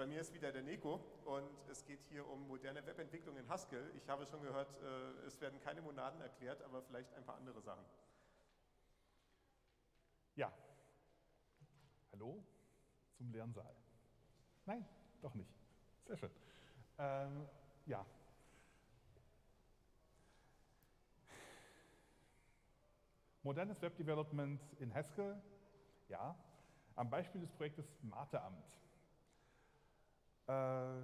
Bei mir ist wieder der Nico und es geht hier um moderne Webentwicklung in Haskell. Ich habe schon gehört, äh, es werden keine Monaden erklärt, aber vielleicht ein paar andere Sachen. Ja. Hallo zum Lernsaal. Nein, doch nicht. Sehr schön. Ähm, ja. Modernes Web Development in Haskell. Ja. Am Beispiel des Projektes Matheamt. Äh,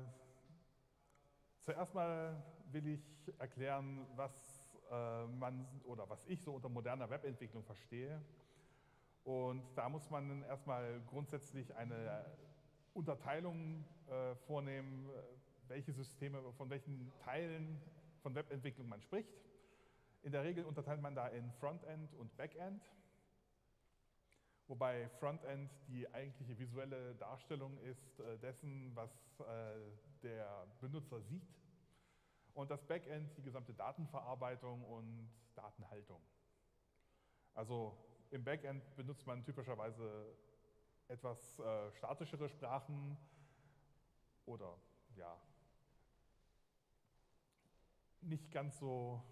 zuerst mal will ich erklären, was äh, man oder was ich so unter moderner Webentwicklung verstehe. Und da muss man erstmal grundsätzlich eine Unterteilung äh, vornehmen, welche Systeme, von welchen Teilen von Webentwicklung man spricht. In der Regel unterteilt man da in Frontend und Backend wobei Frontend die eigentliche visuelle Darstellung ist äh, dessen, was äh, der Benutzer sieht und das Backend die gesamte Datenverarbeitung und Datenhaltung. Also im Backend benutzt man typischerweise etwas äh, statischere Sprachen oder ja, nicht ganz so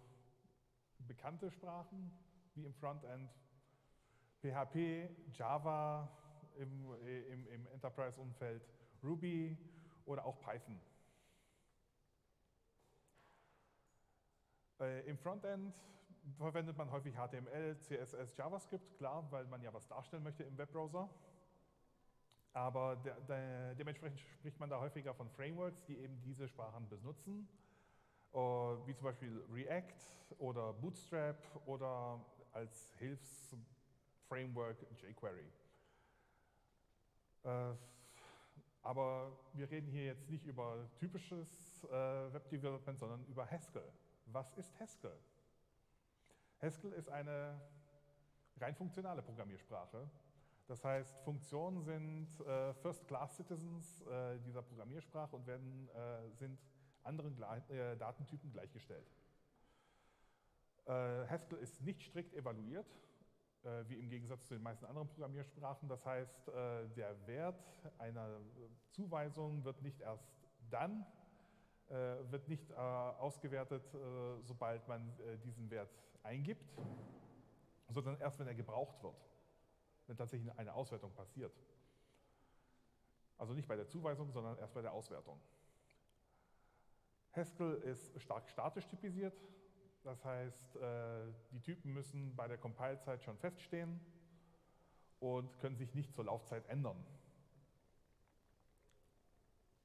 bekannte Sprachen wie im Frontend, PHP, Java im, im, im Enterprise-Umfeld, Ruby oder auch Python. Äh, Im Frontend verwendet man häufig HTML, CSS, JavaScript, klar, weil man ja was darstellen möchte im Webbrowser. Aber de, de, dementsprechend spricht man da häufiger von Frameworks, die eben diese Sprachen benutzen, äh, wie zum Beispiel React oder Bootstrap oder als Hilfs Framework jQuery. Äh, aber wir reden hier jetzt nicht über typisches äh, Web-Development, sondern über Haskell. Was ist Haskell? Haskell ist eine rein funktionale Programmiersprache. Das heißt, Funktionen sind äh, First-Class-Citizens äh, dieser Programmiersprache und werden, äh, sind anderen äh, Datentypen gleichgestellt. Haskell ist nicht strikt evaluiert, wie im Gegensatz zu den meisten anderen Programmiersprachen. Das heißt, äh, der Wert einer Zuweisung wird nicht erst dann, äh, wird nicht ausgewertet, sobald man diesen Wert eingibt, sondern erst, wenn er gebraucht wird, wenn tatsächlich eine Auswertung passiert. Also nicht bei der Zuweisung, sondern erst bei der Auswertung. Haskell ist stark statisch typisiert, das heißt, äh, die Typen müssen bei der Compile-Zeit schon feststehen und können sich nicht zur Laufzeit ändern.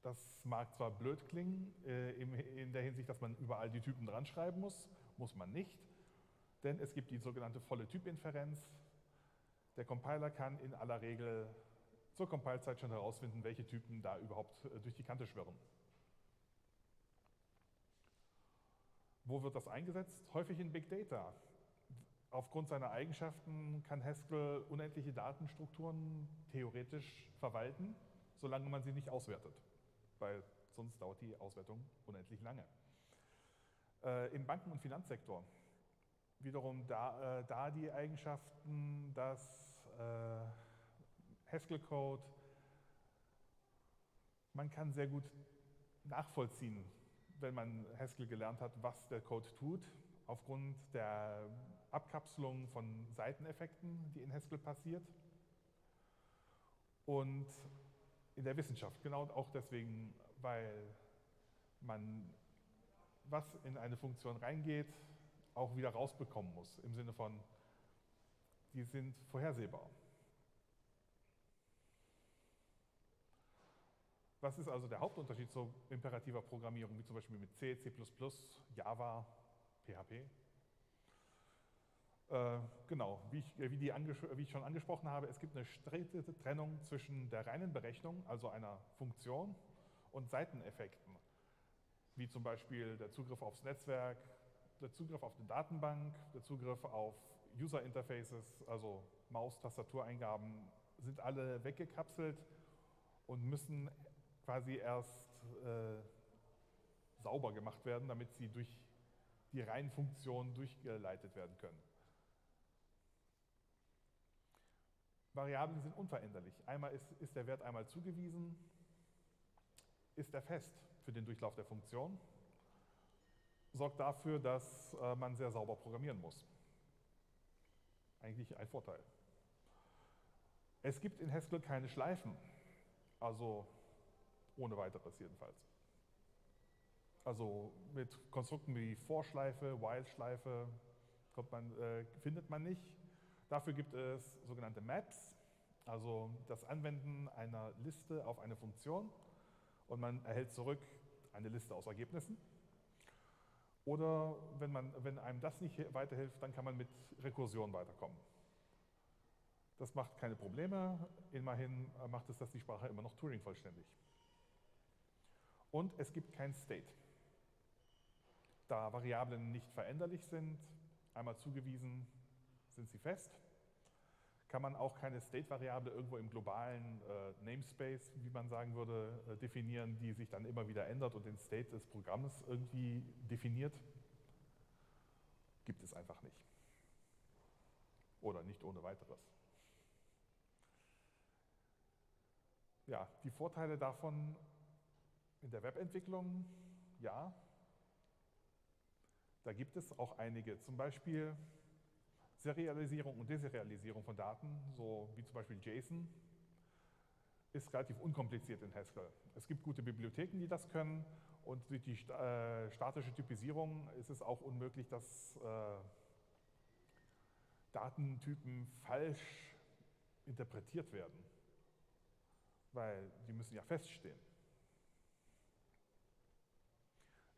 Das mag zwar blöd klingen, äh, in der Hinsicht, dass man überall die Typen dran schreiben muss, muss man nicht, denn es gibt die sogenannte volle Typinferenz. Der Compiler kann in aller Regel zur Compile-Zeit schon herausfinden, welche Typen da überhaupt äh, durch die Kante schwirren. Wo wird das eingesetzt? Häufig in Big Data. Aufgrund seiner Eigenschaften kann Haskell unendliche Datenstrukturen theoretisch verwalten, solange man sie nicht auswertet, weil sonst dauert die Auswertung unendlich lange. Äh, Im Banken- und Finanzsektor wiederum da, äh, da die Eigenschaften, dass äh, Haskell-Code, man kann sehr gut nachvollziehen, wenn man Haskell gelernt hat, was der Code tut, aufgrund der Abkapselung von Seiteneffekten, die in Haskell passiert. Und in der Wissenschaft, genau auch deswegen, weil man, was in eine Funktion reingeht, auch wieder rausbekommen muss, im Sinne von, die sind vorhersehbar. Was ist also der Hauptunterschied zu imperativer Programmierung, wie zum Beispiel mit C, C++, Java, PHP? Äh, genau, wie ich, wie, wie ich, schon angesprochen habe, es gibt eine strikte Trennung zwischen der reinen Berechnung, also einer Funktion, und Seiteneffekten, wie zum Beispiel der Zugriff aufs Netzwerk, der Zugriff auf eine Datenbank, der Zugriff auf User Interfaces, also Maus, Tastatureingaben, sind alle weggekapselt und müssen quasi erst äh, sauber gemacht werden, damit sie durch die reinen Funktionen durchgeleitet werden können. Variablen sind unveränderlich. Einmal ist, ist der Wert einmal zugewiesen ist er fest für den Durchlauf der Funktion, sorgt dafür, dass äh, man sehr sauber programmieren muss. Eigentlich ein Vorteil. Es gibt in Haskell keine Schleifen, also ohne weiteres jedenfalls. Also mit Konstrukten wie For-Schleife, While-Schleife äh, findet man nicht. Dafür gibt es sogenannte Maps, also das Anwenden einer Liste auf eine Funktion und man erhält zurück eine Liste aus Ergebnissen. Oder wenn, man, wenn einem das nicht weiterhilft, dann kann man mit Rekursion weiterkommen. Das macht keine Probleme, immerhin macht es das die Sprache immer noch Turing vollständig. Und es gibt kein State. Da Variablen nicht veränderlich sind, einmal zugewiesen, sind sie fest kann man auch keine State-Variable irgendwo im globalen äh, Namespace, wie man sagen würde, äh, definieren, die sich dann immer wieder ändert und den State des Programmes irgendwie definiert. Gibt es einfach nicht. Oder nicht ohne weiteres. Ja, die Vorteile davon in der Webentwicklung, ja, da gibt es auch einige. Zum Beispiel Serialisierung und Deserialisierung von Daten, so wie zum Beispiel JSON, ist relativ unkompliziert in Haskell. Es gibt gute Bibliotheken, die das können und durch die äh, statische Typisierung ist es auch unmöglich, dass äh, Datentypen falsch interpretiert werden, weil die müssen ja feststehen.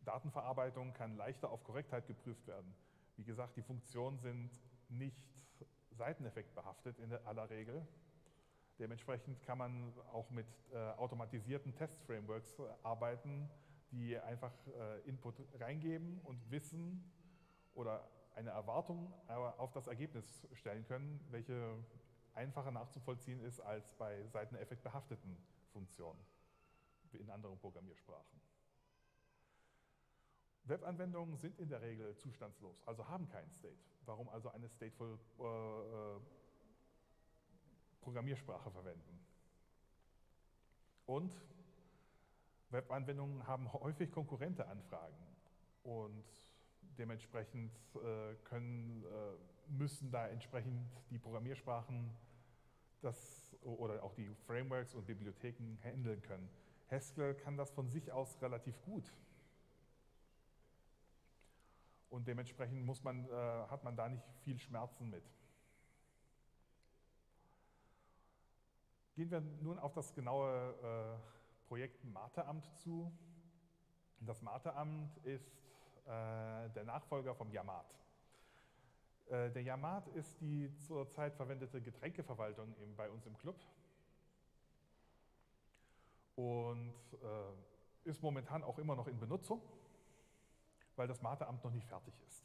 Datenverarbeitung kann leichter auf Korrektheit geprüft werden. Wie gesagt, die Funktionen sind nicht seiteneffektbehaftet in aller Regel. Dementsprechend kann man auch mit äh, automatisierten Test-Frameworks äh, arbeiten, die einfach äh, Input reingeben und wissen oder eine Erwartung äh, auf das Ergebnis stellen können, welche einfacher nachzuvollziehen ist als bei seiteneffektbehafteten Funktionen in anderen Programmiersprachen. Webanwendungen sind in der Regel zustandslos, also haben keinen State. Warum also eine Stateful äh, äh, Programmiersprache verwenden? Und Webanwendungen haben häufig konkurrente Anfragen und dementsprechend äh, können, äh, müssen da entsprechend die Programmiersprachen das, oder auch die Frameworks und Bibliotheken handeln können. Haskell kann das von sich aus relativ gut und dementsprechend muss man, äh, hat man da nicht viel Schmerzen mit. Gehen wir nun auf das genaue äh, Projekt Marteamt zu. Das Marteamt ist äh, der Nachfolger vom Yamat. Äh, der Yamat ist die zurzeit verwendete Getränkeverwaltung im, bei uns im Club und äh, ist momentan auch immer noch in Benutzung weil das Marteamt noch nicht fertig ist.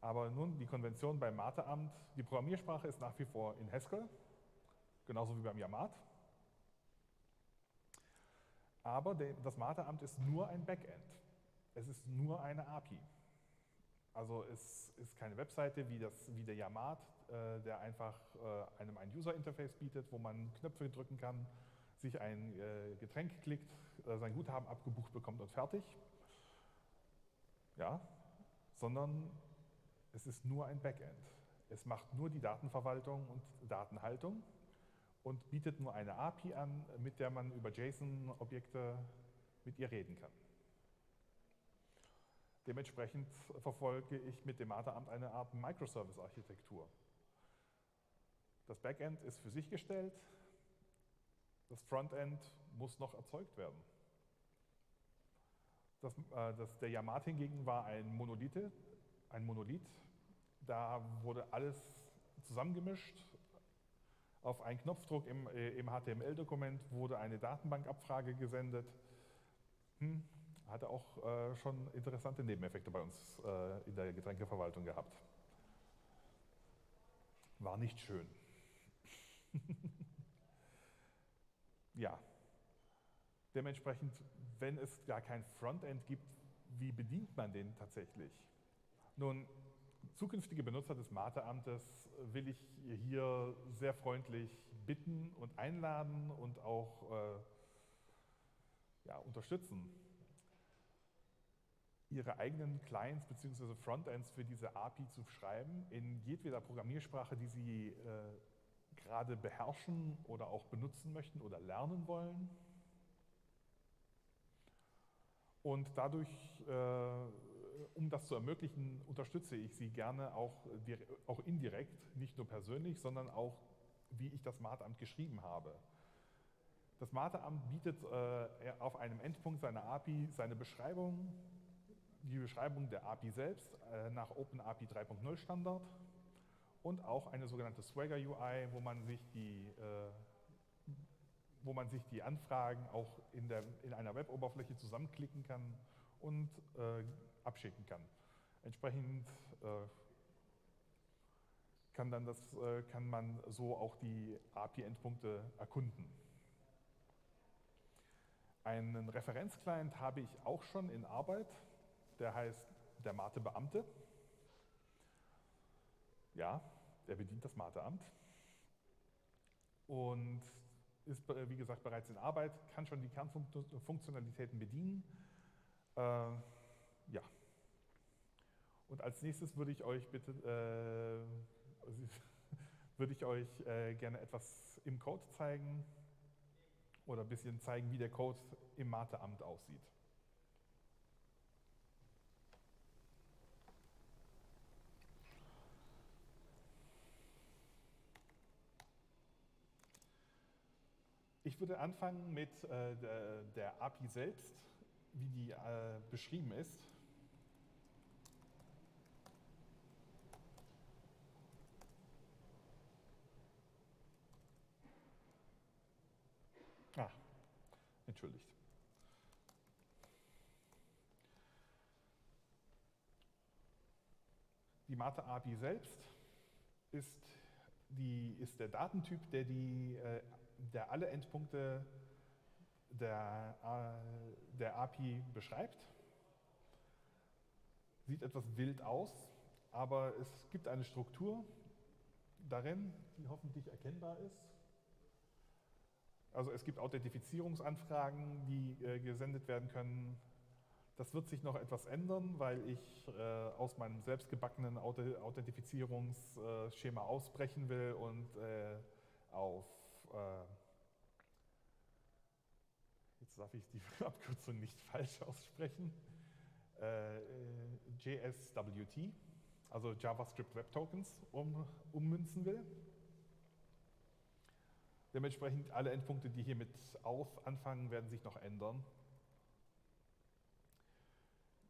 Aber nun die Konvention beim Marteamt, die Programmiersprache ist nach wie vor in Haskell, genauso wie beim Yamat. Aber das Marteamt ist nur ein Backend. Es ist nur eine API. Also es ist keine Webseite wie, das, wie der Yamat, äh, der einfach äh, einem ein User-Interface bietet, wo man Knöpfe drücken kann sich ein äh, Getränk klickt, äh, sein Guthaben abgebucht bekommt und fertig. Ja, sondern es ist nur ein Backend. Es macht nur die Datenverwaltung und Datenhaltung und bietet nur eine API an, mit der man über JSON-Objekte mit ihr reden kann. Dementsprechend verfolge ich mit dem Materamt eine Art Microservice-Architektur. Das Backend ist für sich gestellt, das Frontend muss noch erzeugt werden. Das, äh, das, der Yamat hingegen war ein Monolith, ein Monolith. Da wurde alles zusammengemischt. Auf einen Knopfdruck im, äh, im HTML-Dokument wurde eine Datenbankabfrage gesendet. Hm, hatte auch äh, schon interessante Nebeneffekte bei uns äh, in der Getränkeverwaltung gehabt. War nicht schön. ja, dementsprechend, wenn es gar kein Frontend gibt, wie bedient man den tatsächlich? Nun, zukünftige Benutzer des Mateamtes will ich hier sehr freundlich bitten und einladen und auch äh, ja, unterstützen, ihre eigenen Clients bzw. Frontends für diese API zu schreiben, in jedweder Programmiersprache, die sie äh, gerade beherrschen oder auch benutzen möchten oder lernen wollen. Und dadurch, äh, um das zu ermöglichen, unterstütze ich Sie gerne auch, auch indirekt, nicht nur persönlich, sondern auch, wie ich das Mateamt geschrieben habe. Das Mateamt bietet äh, auf einem Endpunkt seiner API seine Beschreibung, die Beschreibung der API selbst äh, nach OpenAPI 3.0 Standard und auch eine sogenannte Swagger UI, wo man sich die, äh, wo man sich die Anfragen auch in, der, in einer Web-Oberfläche zusammenklicken kann und äh, abschicken kann. Entsprechend äh, kann, dann das, äh, kann man so auch die API-Endpunkte erkunden. Einen Referenzclient habe ich auch schon in Arbeit, der heißt der Mate-Beamte. Ja, der bedient das Mateamt und ist, wie gesagt, bereits in Arbeit, kann schon die Kernfunktionalitäten bedienen. Äh, ja. Und als nächstes würde ich euch bitte, äh, würde ich euch äh, gerne etwas im Code zeigen oder ein bisschen zeigen, wie der Code im Matheamt aussieht. Ich würde anfangen mit äh, der, API selbst, wie die äh, beschrieben ist. Ah, entschuldigt. Die Mathe-API selbst ist, die, ist der Datentyp, der, die, äh, der alle Endpunkte der, äh, der API beschreibt. Sieht etwas wild aus, aber es gibt eine Struktur darin, die hoffentlich erkennbar ist. Also es gibt Authentifizierungsanfragen, die äh, gesendet werden können. Das wird sich noch etwas ändern, weil ich äh, aus meinem selbstgebackenen Authentifizierungsschema ausbrechen will und äh, auf, äh, jetzt darf ich die Abkürzung nicht falsch aussprechen, äh, JSWT, also JavaScript Web Tokens, um, ummünzen will. Dementsprechend alle Endpunkte, die hier mit auf anfangen, werden sich noch ändern.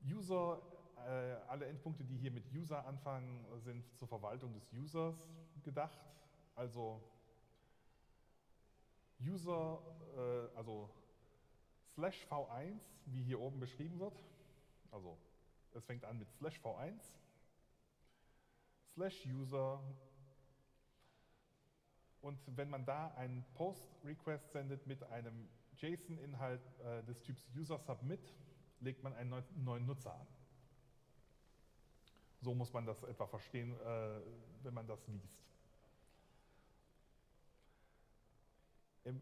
User, äh, alle Endpunkte, die hier mit User anfangen, sind zur Verwaltung des Users gedacht. Also User, äh, also slash v1, wie hier oben beschrieben wird. Also es fängt an mit slash v1, slash user und wenn man da einen Post-Request sendet mit einem JSON-Inhalt äh, des Typs UserSubmit, legt man einen neuen Nutzer an. So muss man das etwa verstehen, äh, wenn man das liest.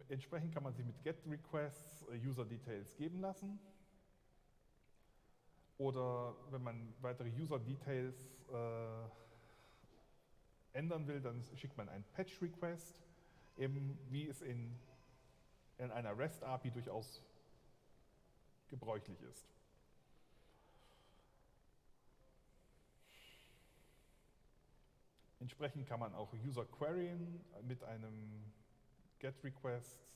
Entsprechend kann man sich mit GET-Requests äh, User-Details geben lassen. Oder wenn man weitere User-Details äh, ändern will, dann schickt man einen Patch-Request, eben wie es in, in einer REST-API durchaus gebräuchlich ist. Entsprechend kann man auch User queryen mit einem GET-Request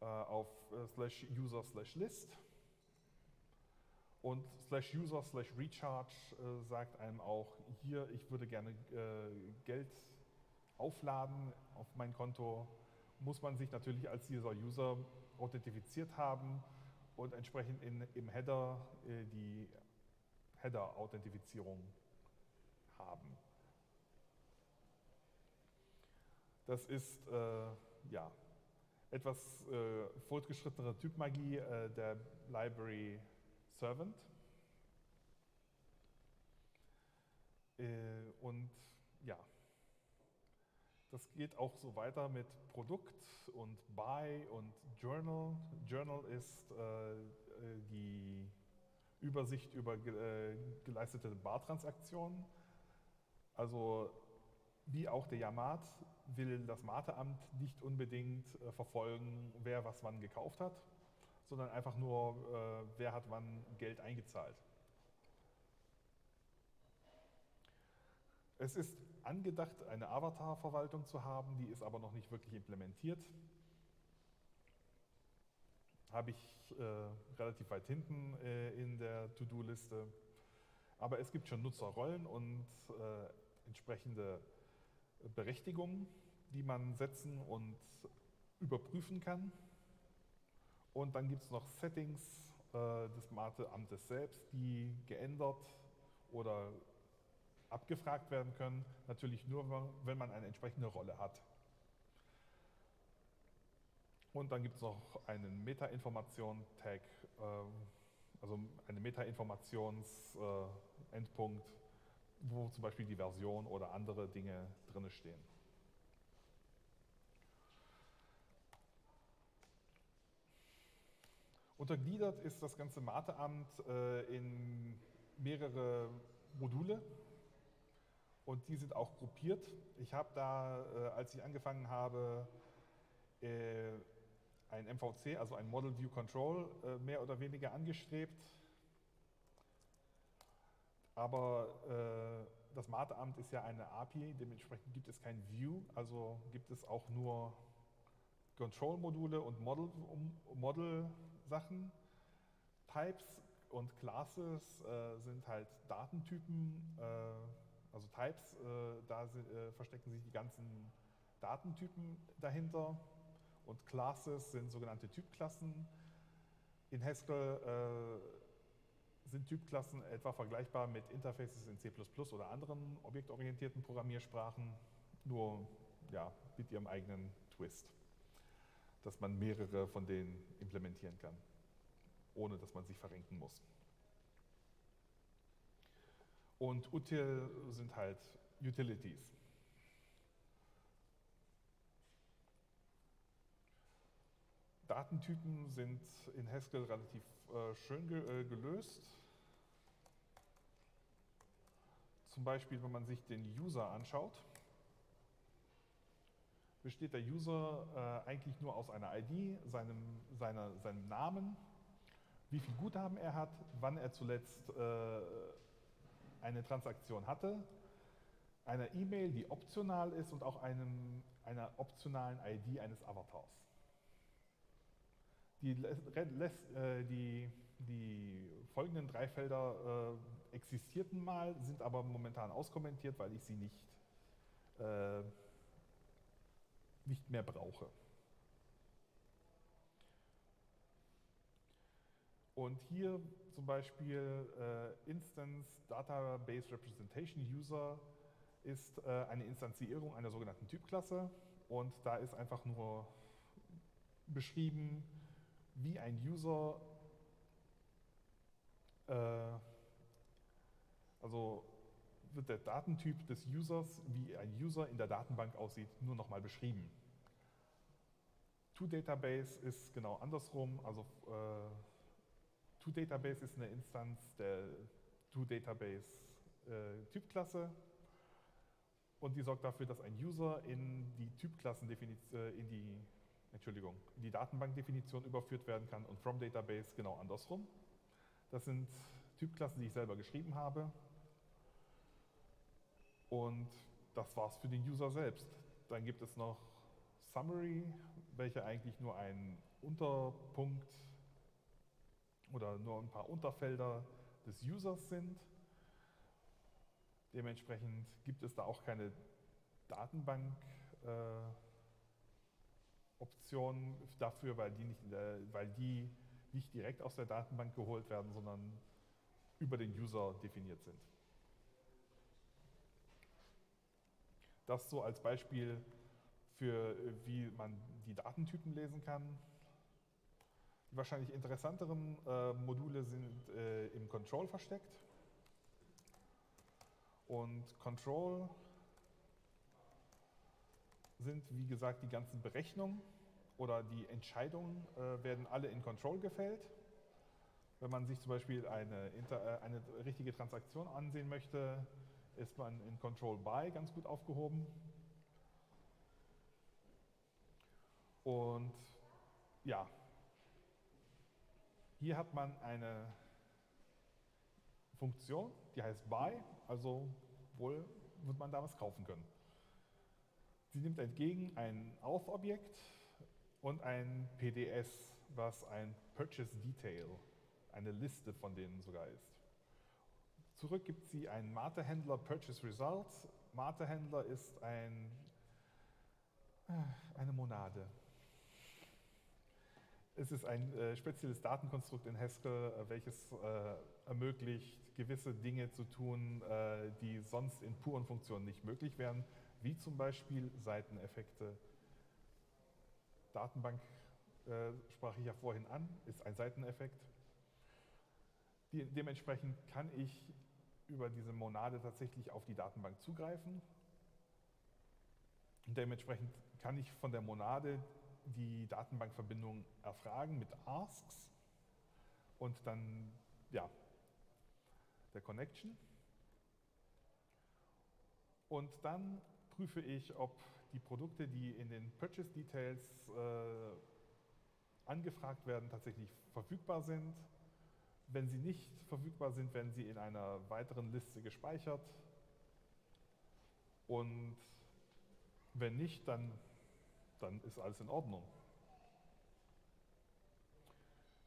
äh, auf äh, slash user slash list. Und slash user slash recharge äh, sagt einem auch, hier, ich würde gerne äh, Geld aufladen auf mein Konto, muss man sich natürlich als dieser User authentifiziert haben und entsprechend in, im Header äh, die Header-Authentifizierung haben. Das ist äh, ja, etwas äh, fortgeschrittenere Typmagie äh, der Library Servant. Und ja, Das geht auch so weiter mit Produkt und Buy und Journal. Journal ist äh, die Übersicht über äh, geleistete Bartransaktionen. Also wie auch der Yamat will das Mateamt nicht unbedingt äh, verfolgen, wer was wann gekauft hat, sondern einfach nur, äh, wer hat wann Geld eingezahlt. Es ist angedacht, eine Avatar-Verwaltung zu haben, die ist aber noch nicht wirklich implementiert. Habe ich äh, relativ weit hinten äh, in der To-Do-Liste. Aber es gibt schon Nutzerrollen und entsprechende Berechtigungen, die man setzen und überprüfen kann. Und dann gibt es noch Settings äh, des Matheamtes selbst, die geändert oder abgefragt werden können, natürlich nur, wenn man eine entsprechende Rolle hat. Und dann gibt es noch einen Meta-Information-Tag, ähm, also einen Meta-Informations-Endpunkt, wo zum Beispiel die Version oder andere Dinge drin stehen. Untergliedert ist das ganze Matheamt äh, in mehrere Module und die sind auch gruppiert. Ich habe da, äh, als ich angefangen habe, äh, ein MVC, also ein Model View Control, mehr oder weniger angestrebt. Aber äh, das Matheamt ist ja eine API, dementsprechend gibt es kein View, also gibt es auch nur Control-Module und Model-Sachen. Model Types und Classes äh, sind halt Datentypen, äh, also Types, äh, da äh, verstecken sich die ganzen Datentypen dahinter und Classes sind sogenannte Typklassen. In Haskell äh, sind Typklassen etwa vergleichbar mit Interfaces in C++ oder anderen objektorientierten Programmiersprachen, nur ja, mit ihrem eigenen Twist, dass man mehrere von denen implementieren kann, ohne dass man sich verrenken muss. Und util sind halt Utilities. Datentypen sind in Haskell relativ äh, schön äh, gelöst. Zum Beispiel, wenn man sich den User anschaut, besteht der User äh, eigentlich nur aus einer ID, seinem, seiner, seinem Namen, wie viel Guthaben er hat, wann er zuletzt eine Transaktion hatte, einer E-Mail, die optional ist und auch einem, einer optionalen ID eines Avatars. Die, äh, die, die folgenden drei Felder äh, existierten mal, sind aber momentan auskommentiert, weil ich sie nicht, äh, nicht mehr brauche. Und hier zum Beispiel äh, Instance Database Representation User ist äh, eine Instanzierung einer sogenannten Typklasse und da ist einfach nur beschrieben, wie ein User, äh, also wird der Datentyp des Users, wie ein User in der Datenbank aussieht, nur nochmal beschrieben. ToDatabase ist genau andersrum, also äh, ToDatabase ist eine Instanz der ToDatabase äh, und die sorgt dafür, dass ein User in die Typklassendefinition, äh, in die Entschuldigung, in die Datenbankdefinition überführt werden kann und from Database genau andersrum. Das sind Typklassen, die ich selber geschrieben habe. Und das war's für den User selbst. Dann gibt es noch Summary, welche eigentlich nur ein Unterpunkt oder nur ein paar Unterfelder des Users sind. Dementsprechend gibt es da auch keine Datenbank. Äh, Optionen dafür, weil die, nicht der, weil die nicht direkt aus der Datenbank geholt werden, sondern über den User definiert sind. Das so als Beispiel für wie man die Datentypen lesen kann. Die wahrscheinlich interessanteren äh, Module sind äh, im Control versteckt. Und Control sind, wie gesagt, die ganzen Berechnungen oder die Entscheidungen äh, werden alle in Control gefällt. Wenn man sich zum Beispiel eine, äh, eine richtige Transaktion ansehen möchte, ist man in Control By ganz gut aufgehoben. Und ja, hier hat man eine Funktion, die heißt Buy, also wohl wird man da was kaufen können. Sie nimmt entgegen ein Auth-Objekt und ein PDS, was ein Purchase Detail, eine Liste von denen sogar ist. Zurück gibt sie einen Mate-Händler Purchase Results. Mate-Händler ist ein, äh, eine Monade. Es ist ein äh, spezielles Datenkonstrukt in Haskell, äh, welches äh, ermöglicht, gewisse Dinge zu tun, äh, die sonst in puren Funktionen nicht möglich wären, wie zum Beispiel Seiteneffekte. Datenbank äh, sprach ich ja vorhin an, ist ein Seiteneffekt. Die, dementsprechend kann ich über diese Monade tatsächlich auf die Datenbank zugreifen. Und dementsprechend kann ich von der Monade die Datenbankverbindung erfragen mit Asks und dann ja, der Connection. Und dann prüfe ich, ob die Produkte, die in den Purchase Details äh, angefragt werden, tatsächlich verfügbar sind. Wenn sie nicht verfügbar sind, werden sie in einer weiteren Liste gespeichert. Und wenn nicht, dann dann ist alles in Ordnung.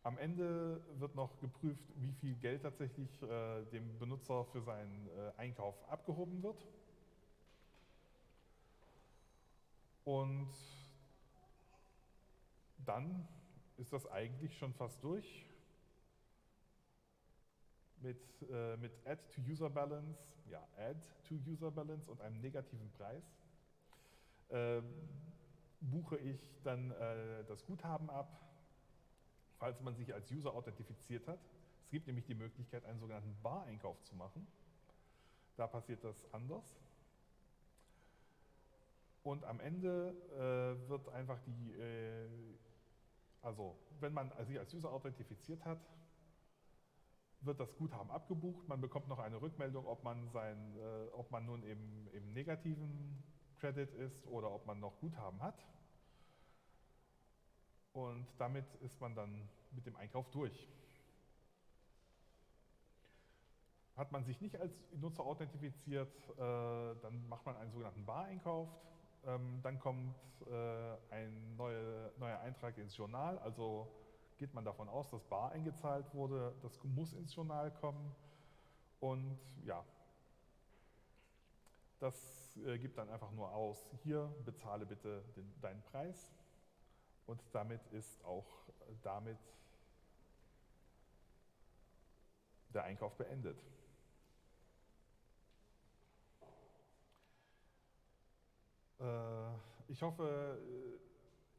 Am Ende wird noch geprüft, wie viel Geld tatsächlich äh, dem Benutzer für seinen äh, Einkauf abgehoben wird. Und dann ist das eigentlich schon fast durch mit, äh, mit Add to User Balance, ja, Add to User Balance und einem negativen Preis. Ähm, buche ich dann äh, das Guthaben ab, falls man sich als User authentifiziert hat. Es gibt nämlich die Möglichkeit, einen sogenannten Bar-Einkauf zu machen. Da passiert das anders. Und am Ende äh, wird einfach die, äh, also wenn man sich als User authentifiziert hat, wird das Guthaben abgebucht. Man bekommt noch eine Rückmeldung, ob man, sein, äh, ob man nun im, im negativen Credit ist oder ob man noch Guthaben hat. Und damit ist man dann mit dem Einkauf durch. Hat man sich nicht als Nutzer authentifiziert, äh, dann macht man einen sogenannten Bar-Einkauf. Ähm, dann kommt äh, ein neue, neuer Eintrag ins Journal, also geht man davon aus, dass Bar eingezahlt wurde, das muss ins Journal kommen. Und ja, das äh, gibt dann einfach nur aus, hier bezahle bitte den, deinen Preis und damit ist auch äh, damit der Einkauf beendet. Ich hoffe,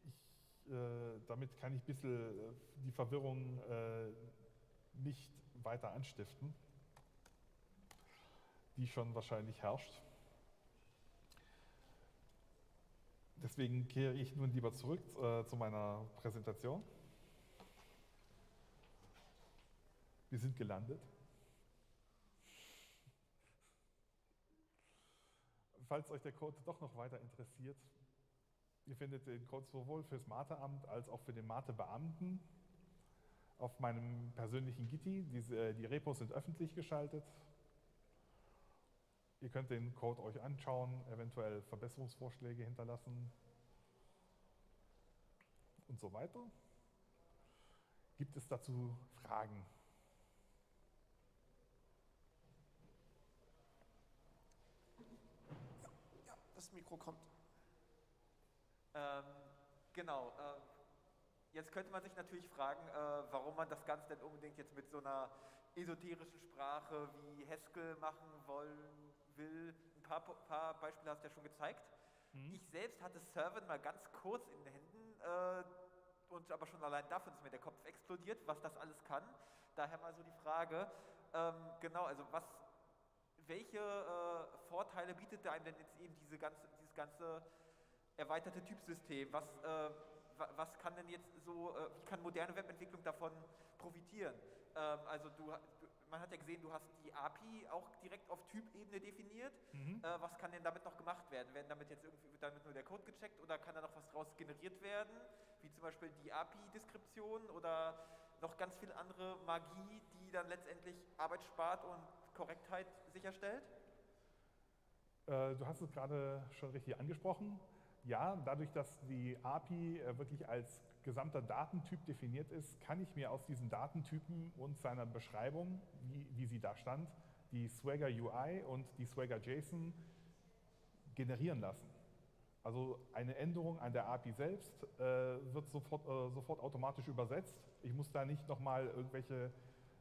ich, damit kann ich ein bisschen die Verwirrung nicht weiter anstiften, die schon wahrscheinlich herrscht. Deswegen kehre ich nun lieber zurück äh, zu meiner Präsentation. Wir sind gelandet. Falls euch der Code doch noch weiter interessiert, ihr findet den Code sowohl fürs Matheamt als auch für den Mathebeamten auf meinem persönlichen Gitti. Diese, äh, die Repos sind öffentlich geschaltet. Ihr könnt den Code euch anschauen, eventuell Verbesserungsvorschläge hinterlassen und so weiter. Gibt es dazu Fragen? Das Mikro kommt. Ähm, genau. Äh, jetzt könnte man sich natürlich fragen, äh, warum man das Ganze denn unbedingt jetzt mit so einer esoterischen Sprache wie Haskell machen wollen will, ein paar, paar Beispiele hast du ja schon gezeigt. Mhm. Ich selbst hatte Servant mal ganz kurz in den Händen äh, und aber schon allein davon ist mir der Kopf explodiert, was das alles kann. Daher mal so die Frage, ähm, genau, also was, welche äh, Vorteile bietet einem denn jetzt eben diese ganze, dieses ganze erweiterte Typsystem. Was, äh, was kann denn jetzt so, äh, wie kann moderne Webentwicklung davon profitieren? Ähm, also du, man hat ja gesehen, du hast die API auch direkt auf Typebene definiert. Mhm. Äh, was kann denn damit noch gemacht werden? Werden damit jetzt irgendwie wird damit nur der Code gecheckt oder kann da noch was draus generiert werden? Wie zum Beispiel die API-Deskription oder noch ganz viel andere Magie, die dann letztendlich Arbeit spart und Korrektheit sicherstellt? Äh, du hast es gerade schon richtig angesprochen. Ja, dadurch, dass die API äh, wirklich als gesamter Datentyp definiert ist, kann ich mir aus diesen Datentypen und seiner Beschreibung, wie, wie sie da stand, die Swagger UI und die Swagger JSON generieren lassen. Also eine Änderung an der API selbst äh, wird sofort, äh, sofort automatisch übersetzt. Ich muss da nicht nochmal irgendwelche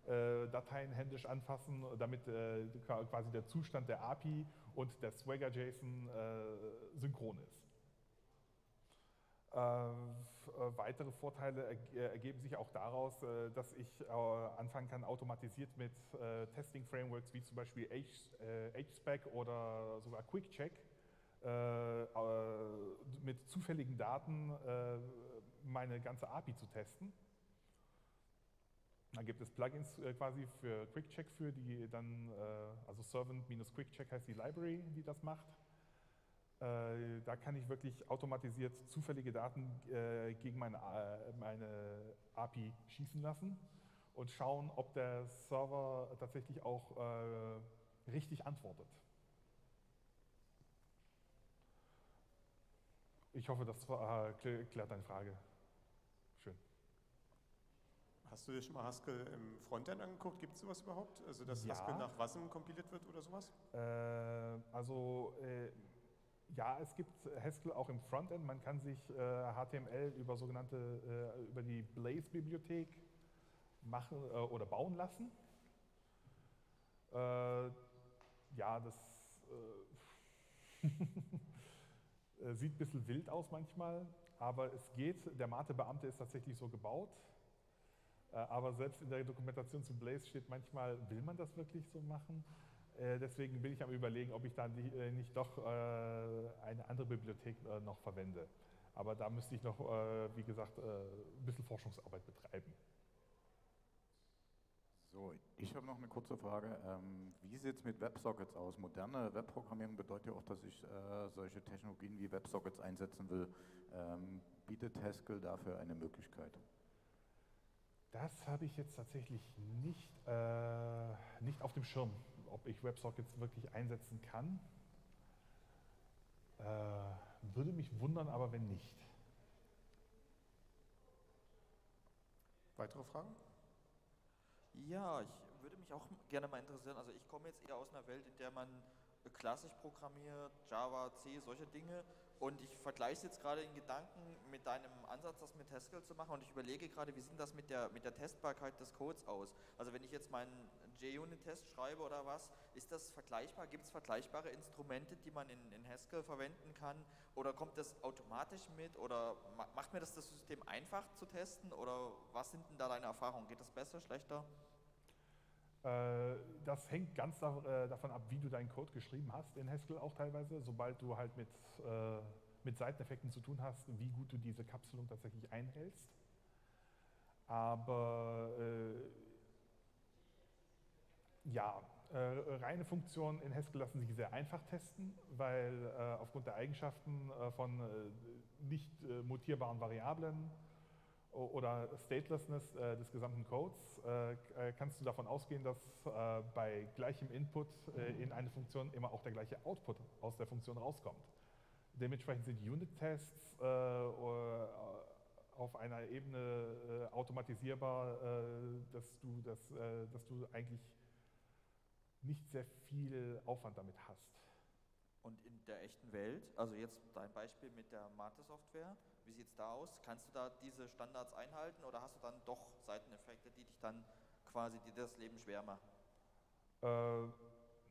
äh, Dateien händisch anfassen, damit äh, quasi der Zustand der API und der Swagger JSON äh, synchron ist. Äh, äh, weitere Vorteile äh, ergeben sich auch daraus, dass ich anfangen kann, automatisiert mit Testing-Frameworks wie zum Beispiel HSpec oder sogar QuickCheck mit zufälligen Daten meine ganze API zu testen. Da gibt es Plugins quasi für QuickCheck für, die dann, also Servant-QuickCheck heißt die Library, die das macht. Äh, da kann ich wirklich automatisiert zufällige Daten äh, gegen meine, äh, meine API schießen lassen und schauen, ob der Server tatsächlich auch äh, richtig antwortet. Ich hoffe, das äh, klärt deine Frage. Hast du dir schon mal Haskell im Frontend angeguckt? Gibt es sowas überhaupt? Also, dass ja. Haskell nach WASM kompiliert wird oder sowas? Äh, also, ja, es gibt Haskell auch im Frontend. Man kann sich äh, HTML über sogenannte äh, über die Blaze-Bibliothek machen äh, oder bauen lassen. Äh, ja, das äh, äh, sieht ein bisschen wild aus manchmal, aber es geht. Der Mate-Beamte ist tatsächlich so gebaut. Aber selbst in der Dokumentation zu Blaze steht manchmal, will man das wirklich so machen? Äh, deswegen bin ich am überlegen, ob ich dann äh, nicht doch äh, eine andere Bibliothek noch verwende. Aber da müsste ich noch, wie gesagt, ein bisschen Forschungsarbeit betreiben. So, ich habe noch eine kurze Frage. Ähm, wie sieht es mit WebSockets aus? Moderne Webprogrammierung bedeutet ja auch, dass ich solche Technologien wie WebSockets einsetzen will. Ähm, bietet Haskell dafür eine Möglichkeit? Das habe ich jetzt tatsächlich nicht, äh, nicht auf dem Schirm ob ich WebSockets wirklich einsetzen kann. Äh, würde mich wundern, aber wenn nicht. Weitere Fragen? Ja, ich würde mich auch gerne mal interessieren. Also ich komme jetzt eher aus einer Welt, in der man klassisch programmiert, Java, C, solche Dinge. Und ich vergleiche es jetzt gerade in Gedanken mit deinem Ansatz, das mit Haskell zu machen. Und ich überlege gerade, wie sieht das mit der, mit der Testbarkeit des Codes aus? Also wenn ich jetzt meinen JUnit-Test schreibe oder was, ist das vergleichbar? Gibt es vergleichbare Instrumente, die man in, in Haskell verwenden kann? Oder kommt das automatisch mit? Oder macht mir das das System einfach zu testen? Oder was sind denn da deine Erfahrungen? Geht das besser, schlechter? Äh, das hängt ganz äh, davon ab, wie du deinen Code geschrieben hast in Haskell auch teilweise. Sobald du halt mit, äh, mit Seiteneffekten zu tun hast, wie gut du diese Kapselung tatsächlich einhältst. Aber ja, reine Funktionen in Haskell lassen sich sehr einfach testen, weil aufgrund der Eigenschaften von nicht mutierbaren Variablen oder Statelessness äh, des gesamten Codes, äh, äh, kannst du davon ausgehen, dass äh, bei gleichem Input äh, in eine Funktion immer auch der gleiche Output aus der Funktion rauskommt. Dementsprechend sind Unit-Tests äh, auf einer Ebene automatisierbar, dass, du das, dass du eigentlich nicht sehr viel Aufwand damit hast. Und in der echten Welt, also jetzt dein Beispiel mit der Mate-Software, wie sieht es da aus? Kannst du da diese Standards einhalten oder hast du dann doch Seiteneffekte, die dich dann quasi dir das Leben schwer machen? Äh,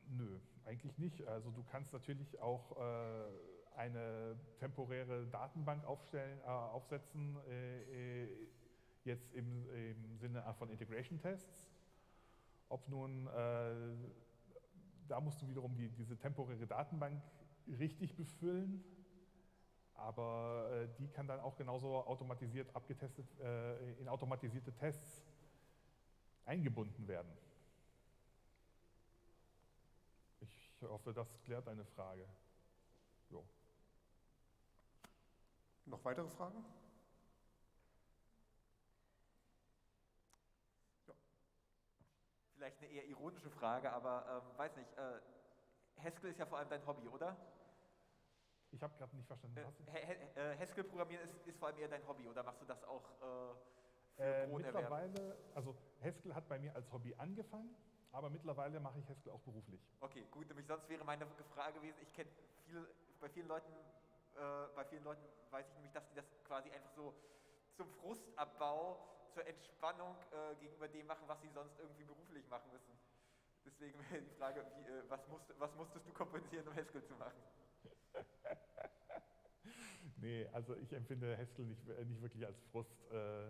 nö, eigentlich nicht. Also du kannst natürlich auch äh, eine temporäre Datenbank aufstellen, äh, aufsetzen, äh, äh, jetzt im, im, Sinne von Integration-Tests. Ob nun, äh, da musst du wiederum die, diese temporäre Datenbank richtig befüllen aber äh, die kann dann auch genauso automatisiert abgetestet, äh, in automatisierte Tests eingebunden werden. Ich hoffe, das klärt eine Frage. Jo. Noch weitere Fragen? Vielleicht eine eher ironische Frage, aber ähm, weiß nicht, äh, Haskell ist ja vor allem dein Hobby, oder? Ich habe gerade nicht verstanden. Äh, Haskell programmieren ist, ist, vor allem eher dein Hobby, oder machst du das auch äh, für äh, Mittlerweile, also Haskell hat bei mir als Hobby angefangen, aber mittlerweile mache ich Haskell auch beruflich. Okay, gut, nämlich sonst wäre meine Frage gewesen, ich kenne viel, bei vielen Leuten, äh, bei vielen Leuten weiß ich nämlich, dass die das quasi einfach so zum Frustabbau zur Entspannung äh, gegenüber dem machen, was sie sonst irgendwie beruflich machen müssen. Deswegen wäre die Frage, wie, äh, was, musst, was, musstest du kompensieren, um Haskell zu machen? nee, also ich empfinde Haskell nicht, äh, nicht wirklich als Frust. Äh,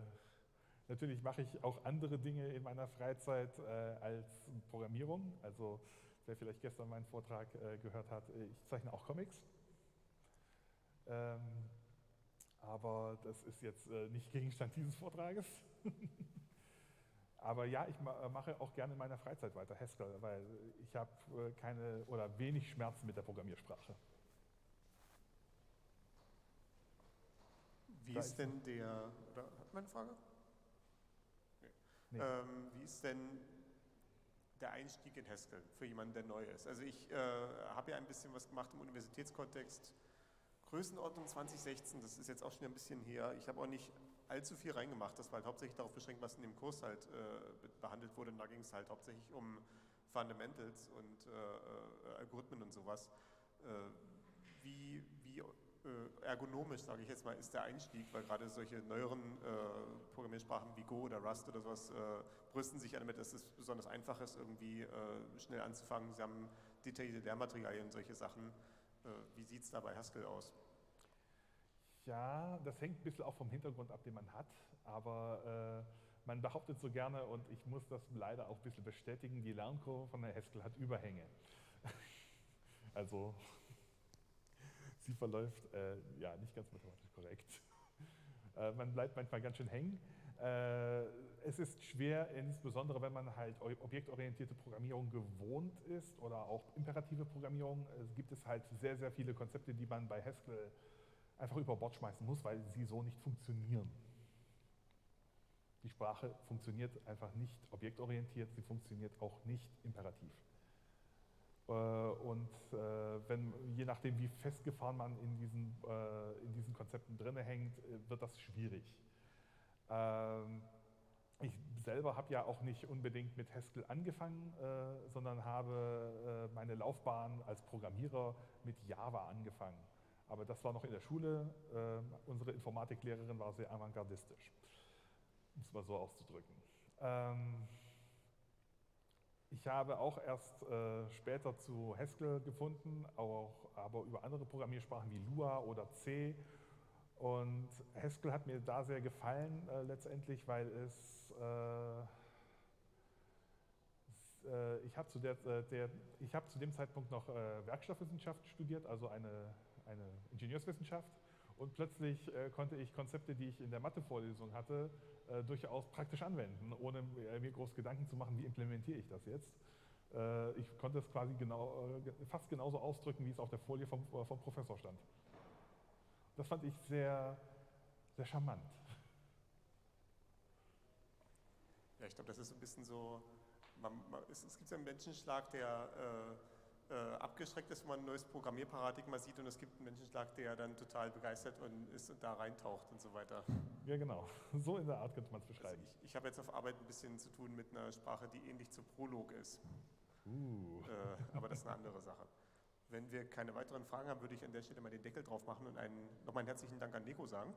natürlich mache ich auch andere Dinge in meiner Freizeit äh, als Programmierung. Also wer vielleicht gestern meinen Vortrag äh, gehört hat, ich zeichne auch Comics. Ähm, aber das ist jetzt nicht Gegenstand dieses Vortrages. Aber ja, ich äh, mache auch gerne in meiner Freizeit weiter Haskell, weil ich habe äh, keine oder wenig Schmerzen mit der Programmiersprache. Wie da ist denn der, oder hat meine Frage? Nee. Nee. Ähm, wie ist denn der Einstieg in Haskell für jemanden, der neu ist? Also ich äh, habe ja ein bisschen was gemacht im Universitätskontext. Größenordnung 2016, das ist jetzt auch schon ein bisschen her. Ich habe auch nicht allzu viel reingemacht. Das war halt hauptsächlich darauf beschränkt, was in dem Kurs halt äh, behandelt wurde. Und da ging es halt hauptsächlich um Fundamentals und äh, äh Algorithmen und sowas. Äh, wie wie äh, ergonomisch, sage ich jetzt mal, ist der Einstieg, weil gerade solche neueren äh, Programmiersprachen wie Go oder Rust oder sowas brüsten sich damit, dass es besonders einfach ist, irgendwie schnell anzufangen. Sie haben detaillierte Lehrmaterialien und solche Sachen. Wie sieht es da bei Haskell aus? Ja, das hängt ein bisschen auch vom Hintergrund ab, den man hat, aber äh, man behauptet so gerne, und ich muss das leider auch ein bisschen bestätigen, die Lernkurve von der Haskell hat Überhänge. also sie verläuft äh, ja nicht ganz mathematisch korrekt. äh, man bleibt manchmal ganz schön hängen. Äh, es ist schwer, insbesondere wenn man halt objektorientierte Programmierung gewohnt ist oder auch imperative Programmierung, gibt es halt sehr, sehr viele Konzepte, die man bei Haskell einfach über Bord schmeißen muss, weil sie so nicht funktionieren. Die Sprache funktioniert einfach nicht objektorientiert, sie funktioniert auch nicht imperativ. Äh, und äh, wenn, je nachdem, wie festgefahren man in diesen, äh, in diesen Konzepten drin hängt, wird das schwierig. Ähm, ich selber habe ja auch nicht unbedingt mit Haskell angefangen, sondern habe meine Laufbahn als Programmierer mit Java angefangen. Aber das war noch in der Schule. Äh, unsere Informatiklehrerin war sehr avantgardistisch, um es mal so auszudrücken. Ähm, ich habe auch erst äh, später zu Haskell gefunden, auch, aber über andere Programmiersprachen wie Lua oder C. Und Haskell hat mir da sehr gefallen äh, letztendlich, weil es, äh, äh ich habe zu, der, äh, der, hab zu dem Zeitpunkt noch Werkstoffwissenschaft studiert, also eine eine Ingenieurswissenschaft und plötzlich konnte ich Konzepte, die ich in der Mathe-Vorlesung hatte, durchaus praktisch anwenden, ohne mir groß Gedanken zu machen, wie implementiere ich das jetzt. Ich konnte es quasi genau, fast genauso ausdrücken, wie es auf der Folie vom, vom Professor stand. Das fand ich sehr, sehr charmant. Ja, ich glaube, das ist ein bisschen so, man, man, es, es, gibt so einen Menschenschlag, der äh, abgeschreckt ist, wenn man ein neues Programmierparadigma sieht und es gibt einen Menschenschlag, der dann total begeistert und ist und da reintaucht und so weiter. Ja, genau. So in der Art könnte man es also beschreiben. Also ich, ich habe jetzt auf Arbeit ein bisschen zu tun mit einer Sprache, die ähnlich zu Prolog ist. Uh. Äh, aber das ist eine andere Sache. Wenn wir keine weiteren Fragen haben, würde ich an der Stelle mal den Deckel drauf machen und einen, nochmal einen herzlichen Dank an Nico sagen.